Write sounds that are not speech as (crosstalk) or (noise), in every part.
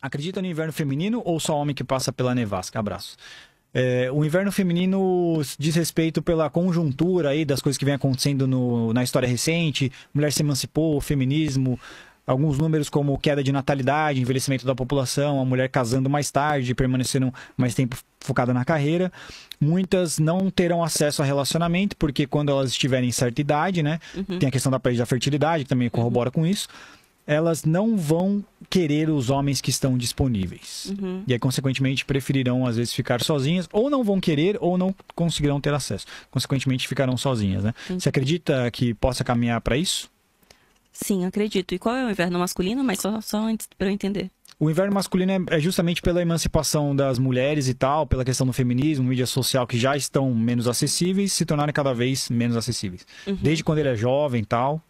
Acredita no inverno feminino ou só homem que passa pela nevasca? Abraço. É, o inverno feminino diz respeito pela conjuntura aí das coisas que vem acontecendo no, na história recente. Mulher se emancipou, feminismo, alguns números como queda de natalidade, envelhecimento da população, a mulher casando mais tarde, permanecendo mais tempo focada na carreira. Muitas não terão acesso a relacionamento, porque quando elas estiverem em certa idade, né? Uhum. Tem a questão da perda da fertilidade, que também corrobora com isso. Elas não vão querer os homens que estão disponíveis. Uhum. E aí, consequentemente, preferirão, às vezes, ficar sozinhas, ou não vão querer, ou não conseguirão ter acesso. Consequentemente, ficarão sozinhas, né? Você acredita que possa caminhar para isso? Sim, acredito. E qual é o inverno masculino? Mas só, só antes pra eu entender. O inverno masculino é- é justamente pela emancipação das mulheres e tal, pela questão do feminismo, mídia social que já estão menos acessíveis, se tornarem cada vez menos acessíveis. Desde quando ele é jovem e tal.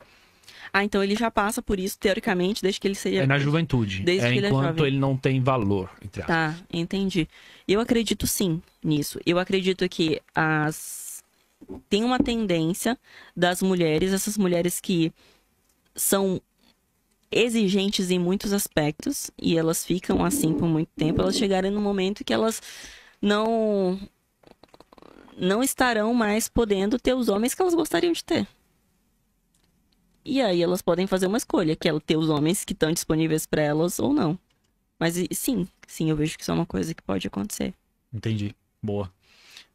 Ah, então ele já passa por isso, teoricamente, desde que ele seja. É na juventude. Desde é que ele é enquanto ele não tem valor. Tá, entendi. Eu acredito sim nisso. Eu acredito que as tem uma tendência das mulheres, essas mulheres que são exigentes em muitos aspectos e elas ficam assim por muito tempo, elas chegarem no momento que elas não não estarão mais podendo ter os homens que elas gostariam de ter. E aí elas podem fazer uma escolha, que é ter os homens que estão disponíveis para elas ou não. Mas sim, sim, eu vejo que isso é uma coisa que pode acontecer. Entendi. Boa.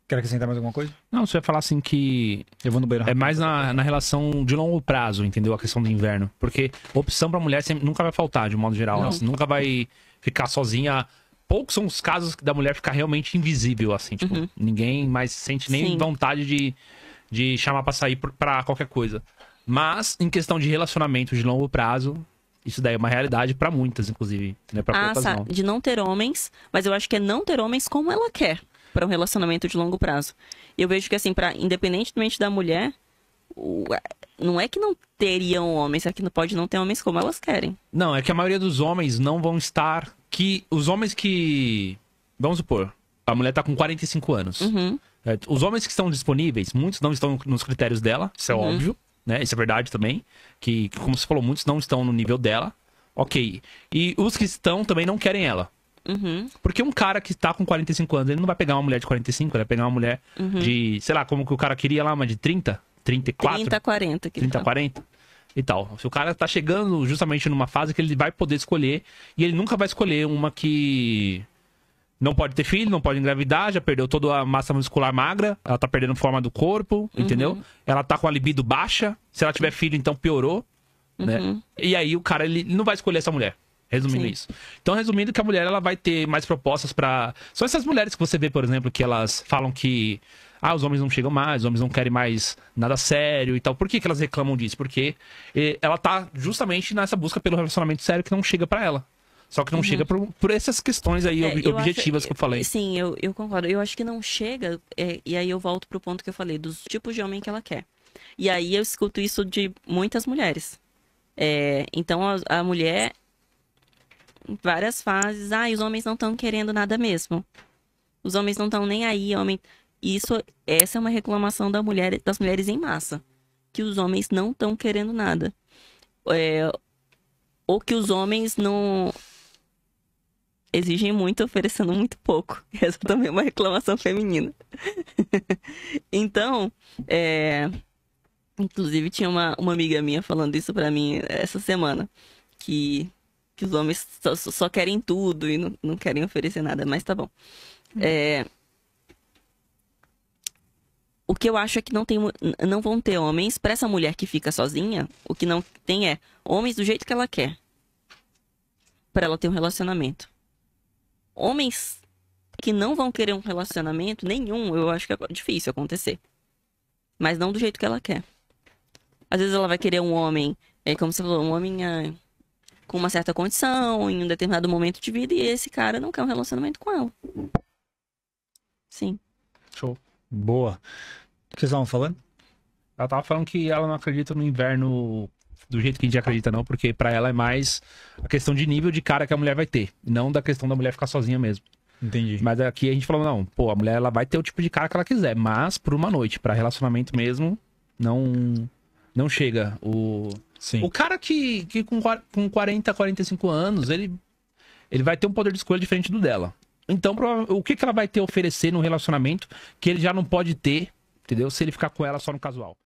Quer acrescentar mais alguma coisa? Não, você vai falar assim que Eu vou no banheiro. é mais na, na relação de longo prazo, entendeu? A questão do inverno. Porque opção pra mulher sempre, nunca vai faltar, de modo geral. Não. Assim, nunca vai ficar sozinha. Poucos são os casos da mulher ficar realmente invisível, assim. Tipo, Uhum. ninguém mais sente nem Sim. vontade de, de chamar pra sair pra qualquer coisa. Mas, em questão de relacionamento de longo prazo, isso daí é uma realidade pra muitas, inclusive. Não é pra ah, poucas, não. de não ter homens, mas eu acho que é não ter homens como ela quer para um relacionamento de longo prazo. Eu vejo que assim, para independentemente da mulher, o- não é que não teriam homens, é que não pode não ter homens como elas querem. Não, é que a maioria dos homens não vão estar. Que os homens que. Vamos supor, a mulher tá com 45 anos. Uhum. É, Os homens que estão disponíveis, muitos não estão nos critérios dela, isso é Uhum. óbvio, né? Isso é verdade também. Que, como você falou, muitos não estão no nível dela. Ok. E os que estão também não querem ela. Uhum. Porque um cara que tá com 45 anos, ele não vai pegar uma mulher de 45, ele vai pegar uma mulher Uhum. de, sei lá, como que o cara queria lá, uma de 30, 34, 30, 40. Que 30, fala. 40 e tal. Se o cara tá chegando justamente numa fase que ele vai poder escolher e ele nunca vai escolher uma que não pode ter filho, não pode engravidar, já perdeu toda a massa muscular magra, ela tá perdendo forma do corpo, entendeu? Ela tá com a libido baixa, se ela tiver filho, então piorou, né? Uhum. E aí o cara ele não vai escolher essa mulher. Resumindo Sim. isso. Então, resumindo que a mulher ela vai ter mais propostas pra. São essas mulheres que você vê, por exemplo, que elas falam que ah, os homens não chegam mais, os homens não querem mais nada sério e tal. Por que, que elas reclamam disso? Porque eh, ela tá justamente nessa busca pelo relacionamento sério que não chega pra ela. Só que não chega por, por essas questões aí Uhum. É, eu objetivas acho- que eu falei. Sim, eu, eu concordo. Eu acho que não chega, é, e aí eu volto pro ponto que eu falei, dos tipos de homem que ela quer. E aí eu escuto isso de muitas mulheres. É, então a, a mulher, em várias fases, ah, e os homens não estão querendo nada mesmo. Os homens não estão nem aí, homem. Isso, essa é uma reclamação da mulher, das mulheres em massa. Que os homens não estão querendo nada. É, ou que os homens não exigem muito oferecendo muito pouco. (laughs) Essa também é uma reclamação feminina. (laughs) então, é... inclusive tinha uma, uma amiga minha falando isso pra mim essa semana, que, que os homens só, só querem tudo e não, não querem oferecer nada, mas tá bom. É... O que eu acho é que não, tem, não vão ter homens, pra essa mulher que fica sozinha, o que não tem é homens do jeito que ela quer. Pra ela ter um relacionamento homens que não vão querer um relacionamento nenhum, eu acho que é difícil acontecer. Mas não do jeito que ela quer. Às vezes ela vai querer um homem, é como você falou, um homem ah, com uma certa condição, em um determinado momento de vida, e esse cara não quer um relacionamento com ela. Sim. Show. Boa. O que vocês estavam falando? Ela tava falando que ela não acredita no inverno do jeito que a gente acredita, não, porque pra ela é mais a questão de nível de cara que a mulher vai ter, não da questão da mulher ficar sozinha mesmo. Entendi. Mas aqui a gente falou, não, pô, a mulher ela vai ter o tipo de cara que ela quiser, mas por uma noite, pra relacionamento mesmo, não não chega. O, Sim. o cara que, que com, com 40, 45 anos, ele ele vai ter um poder de escolha diferente do dela. Então, o que, que ela vai ter a oferecer no relacionamento que ele já não pode ter, entendeu? Se ele ficar com ela só no casual.